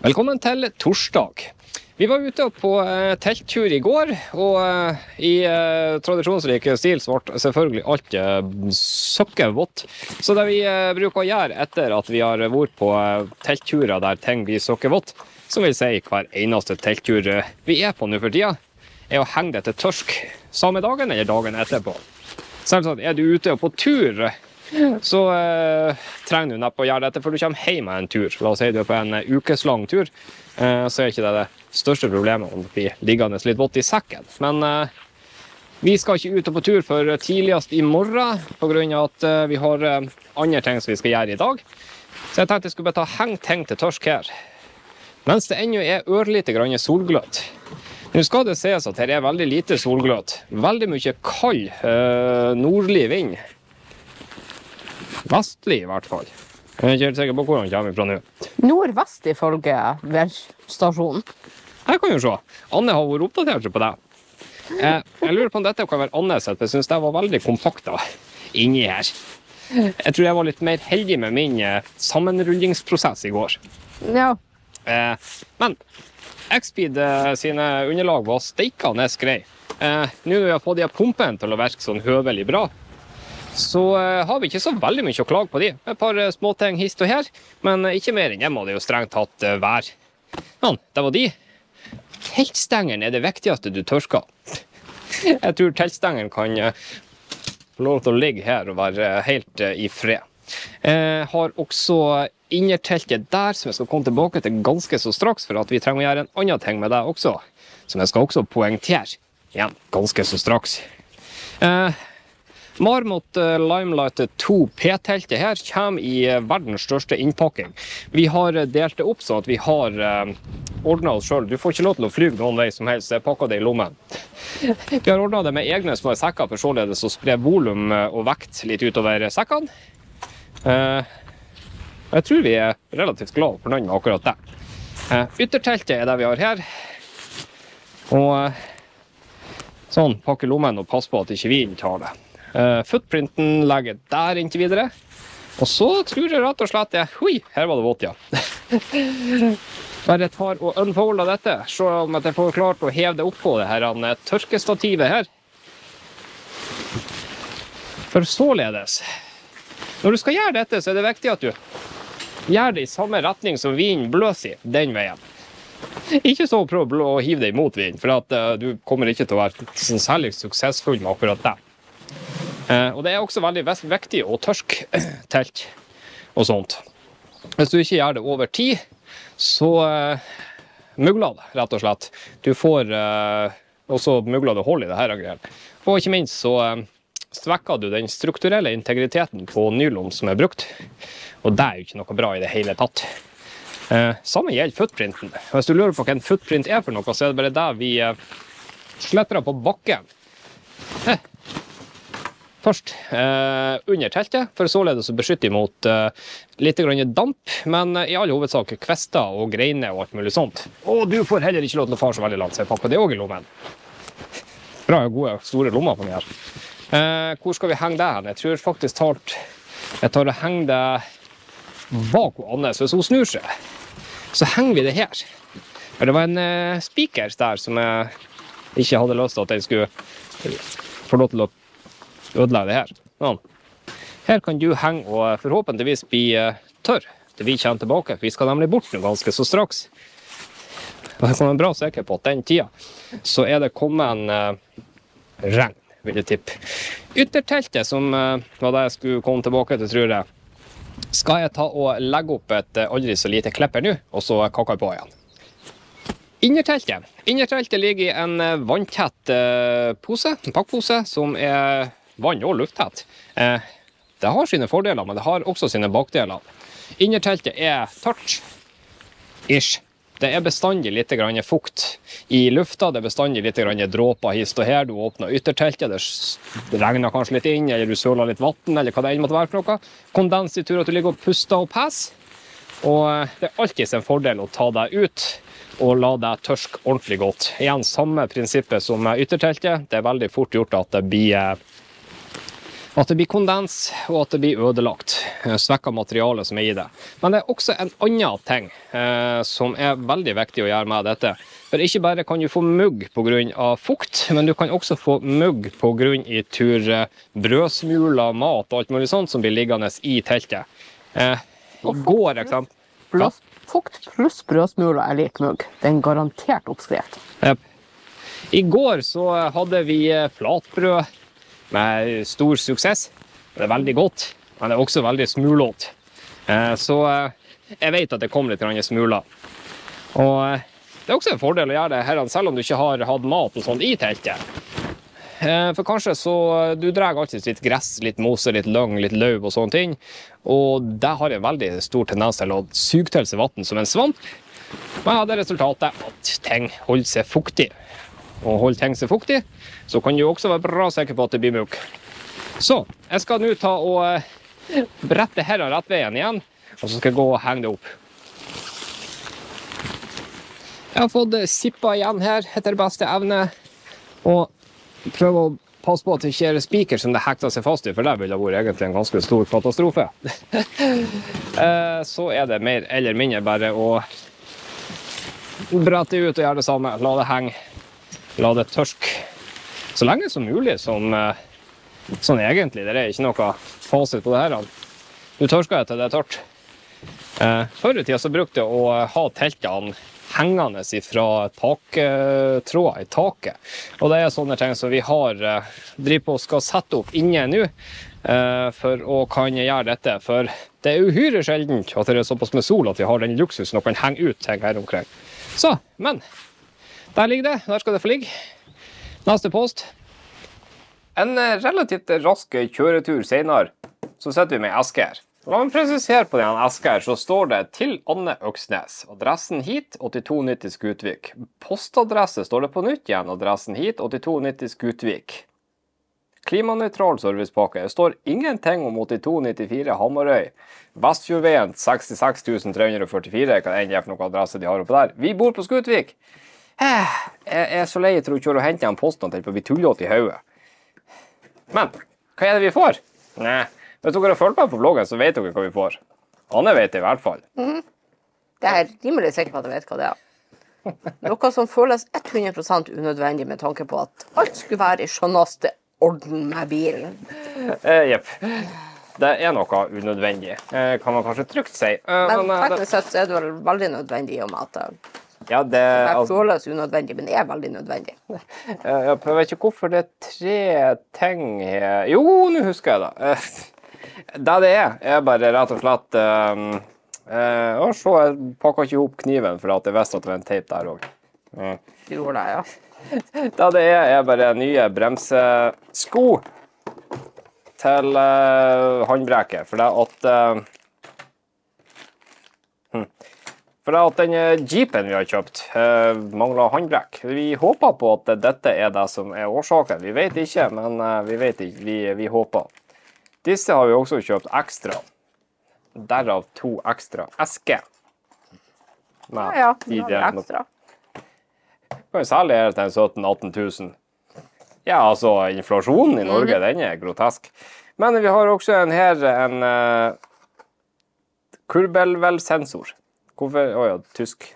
Velkommen til torsdag. Vi var ute på eh, telttur i går, og eh, i eh, tradisjonsrik stil så ble selvfølgelig alt søkkevått. Så det vi bruker å gjøre etter at vi har vært på teltturer der ting blir søkkevått, som vil si hver eneste telttur vi er på nå for tida, er å henge det til tørsk samme dagen eller dagen etterpå. Selvsagt er du ute på tur, så eh, trenger du neppe å gjøre dette før du kommer hjem med en tur. La oss si du er på en eh, ukeslang tur, eh, så er ikke det det største problemet om det blir liggende litt vått i sekken. Men eh, vi skal ikke ut og på tur før tidligst i morgen, pga. at eh, vi har eh, andre ting som vi skal gjøre i dag. Så jeg tenkte jeg skulle bare ta heng ting til tørsk her. Mens det ennå er ørlite grann solgløtt. Nå skal det sies at her er veldig lite solgløtt. Veldig mye kald nordlig vind. Vestlig, i hvert fall. Jeg er ikke helt sikker på hvor han kommer fra nå. Nordvest ifølge værstasjonen. Jeg kan jo se. Anne har vært oppdatert på det. Eh, jeg lurer på om dette kan være Anne sitt, jeg syns det var veldig kompakt da, inni her. Jeg tror jeg var litt mer heldig med min eh, sammenrullingsprosess i går. Ja. Eh, men X-Speed sine underlag var steikende greie. Nå når vi har fått de pumpene til å virke sånn høvelig bra, så eh, har vi ikke så veldig mye å klage på de. Et par eh, småting hist og her, men eh, ikke mer enn det må det jo strengt tatt være. Sånn, det var de. Teltstengeren er det viktigste du tørker. Jeg tror teltstengeren kan få lov til å ligge her og være helt i fred. Jeg har også innerteltet der, som jeg skal komme tilbake til ganske så straks, for at vi trenger å gjøre en annen ting med det også, som jeg skal også poengtere igjen ganske så straks. Eh, Marmot eh, Limelight 2 P-teltet her kommer i eh, verdens største innpakking. Vi har eh, delt det opp sånn at vi har eh, ordna oss sjøl. Du får ikke lov til å fly noen vei som helst, jeg pakker det i lommen. Vi har ordna det med egne små sekker for således å spre volum eh, og vekt litt utover sekkene. Eh, jeg tror vi er relativt glad og fornøyd med akkurat det. Eh, Ytterteltet er det vi har her. Og eh, sånn, pakke lommen og passe på at ikke vinden tar det. Eh, footprinten legger der inntil videre. Og så tror jeg rett og slett jeg Oi, her var det vått, ja. Bare tar og unfolder dette. Se om jeg får klart å heve det oppå det her eh, tørkestativet her. For således Når du skal gjøre dette, så er det viktig at du gjør det i samme retning som vinden blåser i. Den veien. Ikke så prøv å hive det imot vinden, for at uh, du kommer ikke til å være særlig suksessfull med akkurat det. Eh, og det er også veldig viktig å tørke telt og sånt. Hvis du ikke gjør det over tid, så uh, mugler det, rett og slett. Du får uh, også mugler det hull i det her. Og ikke minst så eh, svekker du den strukturelle integriteten på nylon som er brukt. Og det er jo ikke noe bra i det hele tatt. Eh, samme gjelder footprinten. Hvis du lurer på hva en footprint er for noe, så er det bare det vi uh, sletter på bakken. Eh. Først eh, under teltet, for således å beskytte imot eh, litt grann damp, men eh, i all hovedsak kvister og greiner og alt mulig sånt. Og du får heller ikke lov til å fare så veldig langt, sier pappa. Det det òg i lommen. Bra gode, store lommer på meg her. Eh, hvor skal vi henge det hen? Jeg tror faktisk talt jeg tar og henger det bak Anne, så hvis hun snur seg, så henger vi det her. Det var en eh, spiker der som jeg ikke hadde lyst til at den skulle få lov til å ødelegge det her. Sånn. Her kan du henge og forhåpentligvis bli eh, tørr til vi kommer tilbake, vi skal nemlig bort nå ganske så straks. Og jeg kan være bra sikker på at den tida så er det kommet en uh, regn, vil jeg tippe. Ytterteltet, som uh, var det jeg skulle komme tilbake til, tror jeg, skal jeg ta og legge opp et aldri så lite klipper nå, og så kakke på igjen. Innerteltet. Innerteltet ligger i en vanntett pose, en pakkpose, som er vann- og lufttett. Eh, det har sine fordeler, men det har også sine bakdeler. Innerteltet er tørt. Ish. Det er bestandig litt fukt i lufta, det er bestandig litt dråper hist og her. Du åpner ytterteltet, det regner kanskje litt inn, eller du søler litt vann, eller hva det enn måtte være for noe. Kondens i tur at du ligger og puster og peser. Og eh, det er alltid en fordel å ta deg ut og la deg tørske ordentlig godt. Igjen samme prinsippet som ytterteltet. Det er veldig fort gjort at det blir eh, At det blir kondens, og at det blir ødelagt. eh, Svekka materiale som er i det. Men det er også en annen ting eh, som er veldig viktig å gjøre med dette. For ikke bare kan du få mugg pga. fukt, men du kan også få mugg pga. tur eh, brødsmuler, mat og alt mulig sånt som blir liggende i teltet. Eh, Og går, eksempel fukt pluss brødsmuler er lik mugg. Det er en garantert oppskrift. Yep. I går så hadde vi eh, flatbrød med stor suksess. Det er veldig godt, men det er også veldig smulete. Eh, Så eh, jeg vet at det kom litt smuler. Og eh, det er også en fordel å gjøre det her, selv om du ikke har hatt mat og sånt i teltet. For kanskje så Du drar alltid litt gress, litt mose, litt løgn, litt løv og sånne ting. Og det har en veldig stor tendens til å suge til seg vann som en svamp. Men hadde resultatet at ting holder seg fuktig. Og holder ting seg fuktig, så kan du også være bra sikker på at det blir mugg. Så jeg skal nå ta og eh, brette her rett veien igjen, og så skal jeg gå og henge det opp. Jeg har fått sippa igjen her etter beste evne, og prøve å passe på at det ikke er spiker som det hekter seg fast i, for det ville vært egentlig en ganske stor katastrofe. Eh, Så er det mer eller mindre bare å brette ut og gjøre det samme. La det henge. La det tørke. Så lenge som mulig, som eh, sånn egentlig. Det er ikke noe fasit på det her. Du tørker det til det er tørt. Eh, Før i tida så brukte jeg å ha teltene hengende fra taktråder i taket. Og det er sånne ting som vi har eh, driver på og skal sette opp inne nå. eh, For å kan gjøre dette. For det er uhyre sjeldent at det er såpass med sol at vi har den luksusen og kan henge ut ting her omkring. Så, men der ligger det. Der skal det få ligge. Neste post. En eh, relativt rask kjøretur senere, så sitter vi med eske her. La meg presisere på denne eska her, så står det 'Til Anne Øksnes'. Adressen hit 8290 Skutvik. Postadresse står det på nytt igjen. Adressen hit 8290 Skutvik. Klimanøytral servicepakke. Det står ingenting om 8294 Hamarøy. Vestfjordveien 66344, hva enn det er for noen adresse de har oppe der. Vi bor på Skutvik. Eh, Jeg er så lei til å kjøre og hente igjen posten til å bli tullete i hodet. Men hva er det vi får? Nei, hvis dere har fulgt med på vloggen, så vet dere hva vi får. Anne vet det i hvert fall. Det er rimelig sikker på at jeg vet hva det er. Noe som føles 100 unødvendig med tanke på at alt skulle være i skjønneste orden med bilen. Eh, Jepp. Det er noe unødvendig, eh, kan man kanskje trygt si. Eh, Men men, eh, teknisk sett er det vel veldig nødvendig i og med at ja, det, altså, føles unødvendig, men er veldig nødvendig. eh, jeg vet ikke hvorfor det er tre ting her Jo, nå husker jeg det. Eh, Det det er, er bare rett og slett um, uh, Å, se, jeg pakka ikke ihop kniven, for at jeg visste at det var en teip der òg. Du det, ja. Det det er, er bare nye bremsesko til uh, håndbrekket. For det at uh, hm. For at den eh, jeepen vi har kjøpt, uh, mangler håndbrekk. Vi håper på at dette er det som er årsaken. Vi vet ikke, men eh, vi vet ikke. Vi, vi håper. Disse har vi også kjøpt ekstra. Derav to ekstra esker. Ja, ja, de har delene. ekstra. Kan jo selge her til 17 000-18 000. Ja, altså, inflasjonen i Norge, den er grotesk. Men vi har også en her, en uh, kurbelvel-sensor. Hvorfor Å ja, tysk.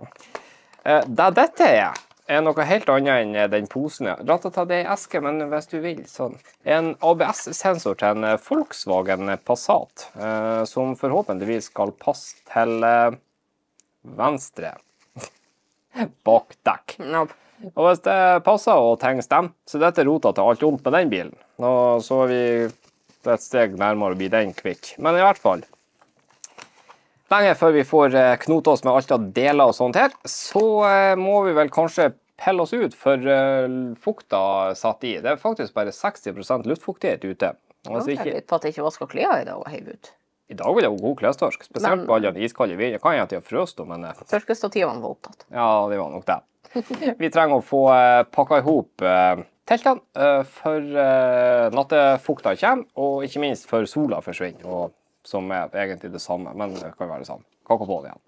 Eh, det dette er, er noe helt annet enn eh, den posen. ja. Rett å ta det i eske, men hvis du vil, sånn. En ABS-sensor til en eh, Volkswagen Passat, som forhåpentligvis skal passe til venstre bakdekk. dekk. Og hvis det passer og ting stemmer, så dette er rota til alt ondt med den bilen. Og så er vi et steg nærmere å bli den kvikk. Men i hvert fall. Lenge før vi får eh, knote oss med alt av deler og sånt her, så eh, må vi vel kanskje pelle oss ut for eh, fukta satt i. Det er faktisk bare 60% luftfuktighet ute. Altså ikke, litt på at jeg ikke vasker klær i dag og heiv ut. I dag vil jeg ha god klestørsk, spesielt Men- på alle den iskalde vindene. Kan hende at de har frøst, men Tørkestativene var opptatt. Ja, de var nok det. Vi trenger å få pakka i hop teltene før nattefukta kommer, og ikke minst før sola forsvinner, og, som er egentlig det samme, men det kan være samme. Kakka på det igjen.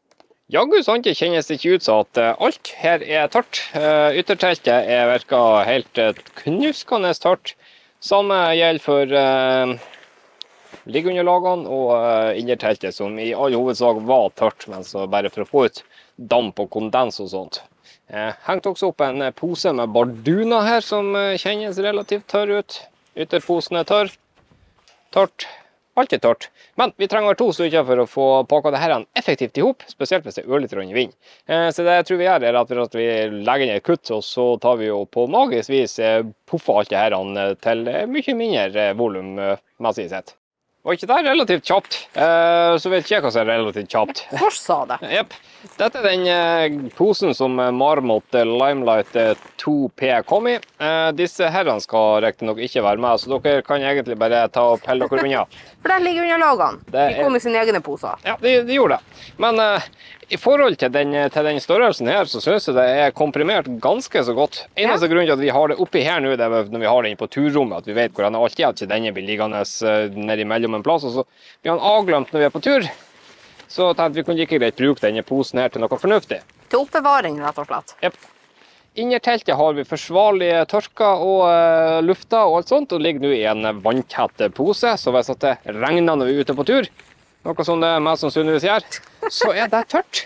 Jaggu sant det kjennes ikke ut som at eh, alt her er tørt. Eh, ytterteltet er virka helt uh, knuskende tørt. Samme gjelder for uh, liggeunderlagene og innerteltet, som i all hovedsak var tørt, men så bare for å få ut damp og kondens og sånt. Eh, hengte også opp en pose med barduner her, som eh, kjennes relativt tørr ut. Ytterposen er tørr. Tørt. Alt er tørt. Men vi trenger to stykker for å få pakka det her effektivt i hop, spesielt hvis det er ørlite grann vind. Eh, så det jeg tror vi gjør, er at vi legger inn et kutt, og så tar vi jo på magisk vis eh, puffer alt det her eh, til mye mindre volummessig sett. Var ikke det relativt kjapt? Eh, så vet ikke jeg hva som er relativt kjapt. Fors sa det. Jepp. Dette er den eh, posen som eh, Marmot eh, Limelight eh, 2P kom i. Eh, disse herrene skal riktignok ikke være med, så dere kan egentlig bare ta og pelle dere unna. For der ligger under lagene. De kom i sine egne poser. Ja, de, de gjorde det. Men eh, i forhold til den, til den størrelsen her, så syns jeg det er komprimert ganske så godt. Eneste grunn til at vi har det oppi her nå, det er når vi har den på turrommet, at vi vet hvor den er alltid, at ikke denne blir liggende nedi mellom en plass. Og så blir han avglemt når vi er på tur. Så tenkte vi kunne like greit bruke denne posen her til noe fornuftig. Til oppbevaring, rett og slett. Jepp. Innerteltet har vi forsvarlig tørka og uh, lufta og alt sånt, og ligger nå i en vanntett pose. Så hvis det regner når vi er ute på tur, noe som det mest sannsynligvis gjør, så er det tørt.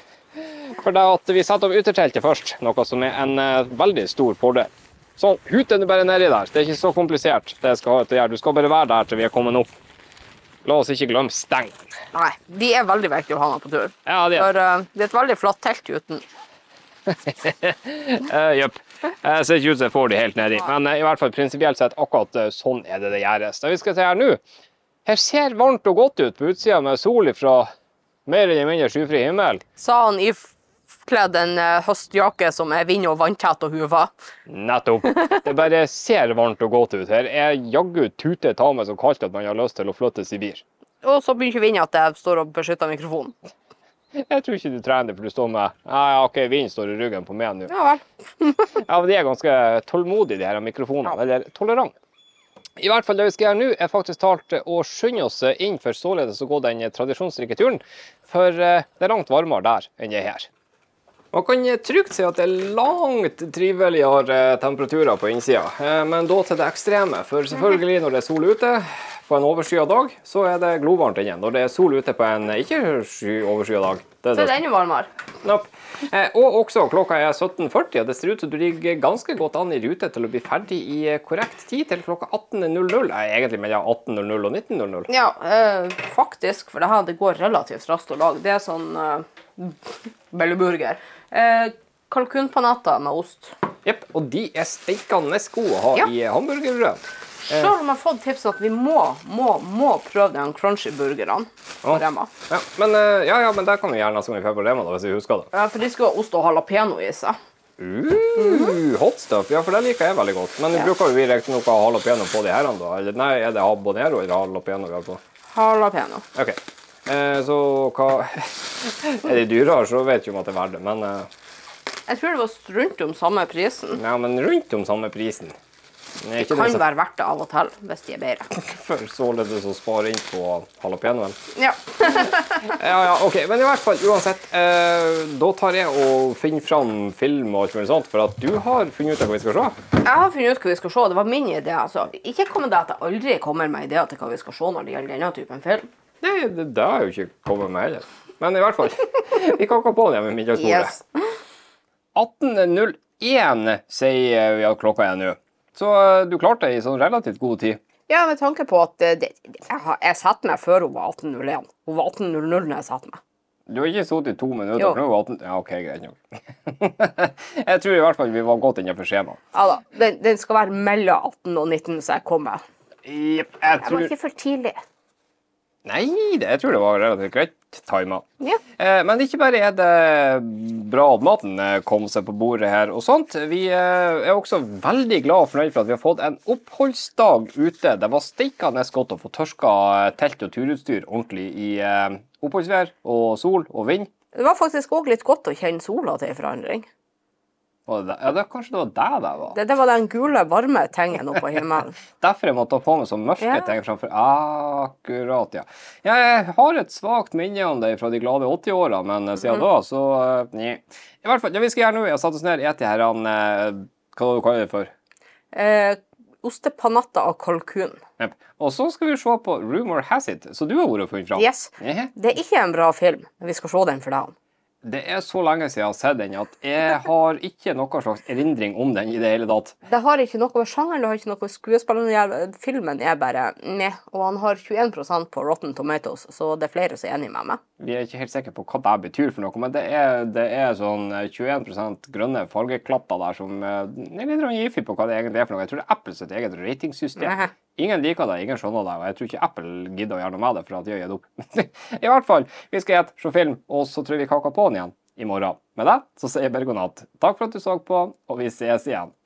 For det at vi setter opp uterteltet først, noe som er en uh, veldig stor fordel. Sånn, huten er bare nedi der. Det er ikke så komplisert. det skal til å gjøre. Du skal bare være der til vi er kommet opp. La oss ikke glemme stengen. Nei, de er veldig viktige å ha med på tur. Ja, de er For uh, det er et veldig flatt telt uten. Uh, Jepp. Jeg ser ikke ut som jeg får de helt nedi. Men uh, i hvert fall prinsipielt sett akkurat uh, sånn er det det gjøres. Det vi skal se her nå, her ser varmt og godt ut på utsida med sol fra mer eller mindre skyfri himmel. Sa han ikledd en eh, høstjakke som er vind- og vanntett og huva. Nettopp. Det bare ser varmt og godt ut. Her Jeg jaggu tute ta meg så kaldt at man har lyst til å flytte til Sibir. Og så begynner ikke vinden at jeg står og beskytter mikrofonen. Jeg tror ikke du trener for du står med Nei, ja, OK, vinden står i ryggen på meg nå. Ja vel. Ja, men De er ganske tålmodige, de her mikrofonene. Eller tolerante. I hvert fall det vi skal gjøre nå, er faktisk talt å skynde oss inn for således å gå den tradisjonsrike turen. For eh, det er langt varmere der enn det er her. Man kan trygt si at det er langt triveligere temperaturer på innsida, eh, men da til det ekstreme. For selvfølgelig, når det er sol ute på en overskya dag, så er det glovarmt inne. Når det er sol ute på en ikke sky overskya dag, det Så er det enda varmere. Nope. Eh, og også klokka er 17.40, og det ser ut som du ligger ganske godt an i rute til å bli ferdig i eh, korrekt tid til klokka 18.00. Eh, egentlig mellom 18.00 og 19.00. Ja, eh, faktisk, for det her det går relativt raskt å lage. Det er sånn eh, belleburger. Eh, kalkunpanetter med ost. Jepp, og de er steikende gode å ha Ja. i hamburgerbrød. Selv om jeg har fått tips om at vi må, må, må prøve de crunchy burgerne på. Rema. Ja, men, eh, ja, ja, men det kan vi gjerne ha vi på Rema, da, hvis vi husker det. Ja, for de skal ha ost og jalapeño i seg. Uh, hot stuff. Ja, for det liker jeg veldig godt. Men Ja. bruker vi riktignok å ha jalapeño på de her, da? Eller nei, er det habanero eller jalapeño vi har på? Jalapeño. OK. Eh, så hva Er de dyrere, så vet vi om at det er verdt det. Men, eh, Jeg tror det var rundt om samme prisen. ja, men rundt om samme prisen. Det kan det være verdt det av og til, hvis de er bedre. for således å spare inn på jalapeñoen. Ja. Ja, ja, ok, men i hvert fall, uansett. Eh, da tar jeg og finner fram film og alt mulig sånt, for at du har funnet ut av hva vi skal se. Jeg har funnet ut hva vi skal se. Det var min idé. altså. Ikke kom det at jeg aldri kommer med ideer til hva vi skal se når det gjelder denne typen film. Nei, det, det har jeg jo ikke kommet med heller. Men i hvert fall, vi kan gå på det med middagsbordet. Yes. 18.01 sier vi at klokka er nå. Så eh, du klarte det i sånn relativt god tid. Ja, med tanke på at eh, det, jeg, har- jeg satte meg før hun var 18.01. Hun var 18.00 når jeg satte meg. Du har ikke sittet i to minutter. Jo. for nå var 18... Ja, ok, greit nok. jeg tror i hvert fall vi var godt innenfor skjemaet. Ja da, den, den skal være mellom 18 og 19, så jeg kommer. Jepp, jeg Jeg var tror... ikke for tidlig. Nei, det, jeg tror det var relativt greit tima. Ja. Eh, men ikke bare er det bra at maten eh, kom seg på bordet her og sånt. Vi eh, er også veldig glad og fornøyd for at vi har fått en oppholdsdag ute. Det var steikende godt å få tørka eh, telt og turutstyr ordentlig i eh, oppholdsvær og sol og vind. Det var faktisk òg litt godt å kjenne sola til forandring. Det, ja, det, kanskje det var det det var. Det, det var den gule, varme tingen oppå himmelen. Derfor jeg måtte ha på meg sånn mørke Ja. ting framfor. Akkurat, ja. Jeg har et svakt minne om det fra de glade 80-åra, men eh, siden da, så eh, nei. I hvert fall, ja, vi skal gjøre noe. Jeg satt oss ned og ete her han eh, Hva du kaller det for? Eh, ostepanatta av kalkun. Yep. Og så skal vi se på Rumor Has It, så du har vært og funnet fram. Yes. Yeah. Det er ikke en bra film, men vi skal se den for deg. Det er så lenge siden jeg har sett den at jeg har ikke noe slags erindring om den i det hele tatt. Det har ikke noe med sjangeren, det har ikke noe med skuespilleren. Filmen er bare med, Og han har 21% på Rotten Tomatoes, så det er flere som er enig med meg. Vi er ikke helt sikre på hva det betyr for noe, men det er, det er sånn eh, 21 grønne fargeklatter der som eh, er litt giffig på hva det egentlig er for noe. Jeg tror det er Apples eget ratingsystem. Nei. Ingen liker det, ingen skjønner det, og jeg tror ikke Apple gidder å gjøre noe med det, for at de har gitt opp. I hvert fall, vi skal gjette, se film, og så tror vi kaker på den igjen i morgen. Med det så sier jeg bare god natt. Takk for at du så på, og vi ses igjen.